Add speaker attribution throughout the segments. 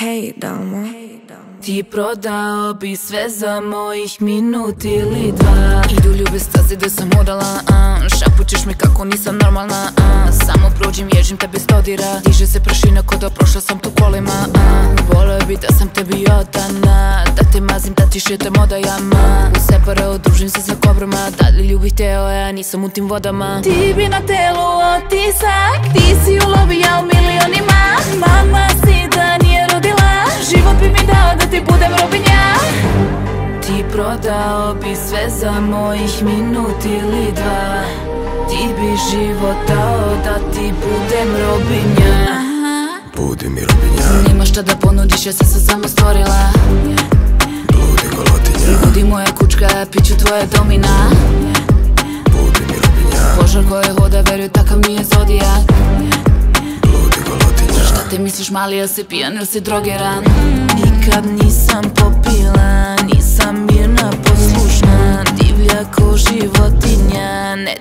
Speaker 1: Hej Dalmo
Speaker 2: Ti prodao bi sve za mojih minut ili dva Idu ljube staze da sam odala. Šapućeš mi kako nisam normalna. Samo prođim, ježim te bez dodira Diže se prašina ko da prošla sam tu kolima. Volio bi da sam tebi odana Da te mazim, da ti šetam odajama U separe odružim se sa kobrama Da li ljubih teo, ja nisam u tim vodama
Speaker 3: Ti bi na telu otisak Ti si u lobi, ja u milionima
Speaker 2: prodao bi sve za mojih minut ili dva. Ti bi život dao da ti budem robinja.
Speaker 4: Budi mi robinja,
Speaker 2: Nema šta da ponudiš, ja sam se samo stvorila.
Speaker 4: Bludi golotinja
Speaker 2: Budi moja kučka, piću tvoje domina.
Speaker 4: Budi mi robinja,
Speaker 2: Požar koje hoda, veruj, takav mi je zodijak.
Speaker 4: Bludi golotinja
Speaker 2: Šta te misliš mali, jel si pijan, jel si drogeran? Nikad nisam popila,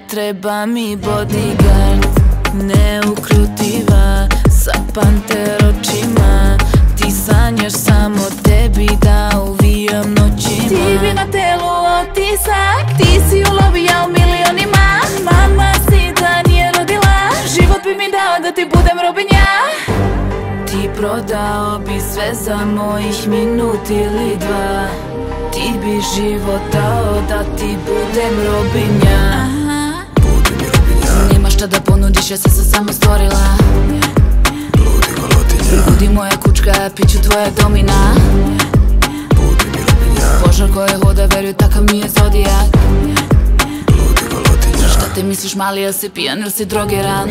Speaker 2: treba mi bodyguard Neukrutiva, sa panter očima Ti sanjaš samo tebi da uvijam noćima.
Speaker 3: Ti bi na telu otisak Ti si u lobi, ja u milionima. Mama si da nije rodila Život bi mi dao da ti budem robinja.
Speaker 2: Ti prodao bi sve za mojih minut ili dva. Ti bi život dao da ti budem robinja
Speaker 4: robinja,
Speaker 2: Nema šta da ponudiš, ja sam se samo stvorila.
Speaker 4: Bludi golotinja
Speaker 2: Budi moja kučka, piću tvoja domina.
Speaker 4: Budi mi robinja,
Speaker 2: Požar koje hoda, veruj, takav mi je zodijak.
Speaker 4: Bludi golotinja
Speaker 2: Šta te misliš mali, jel si pijan, jel si drogeran